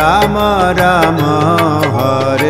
Rama Rama, Hare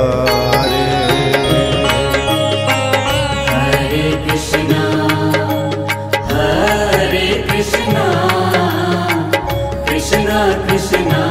Krishna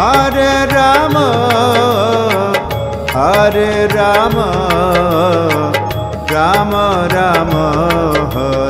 Hare Rama Hare Rama Rama Rama Hare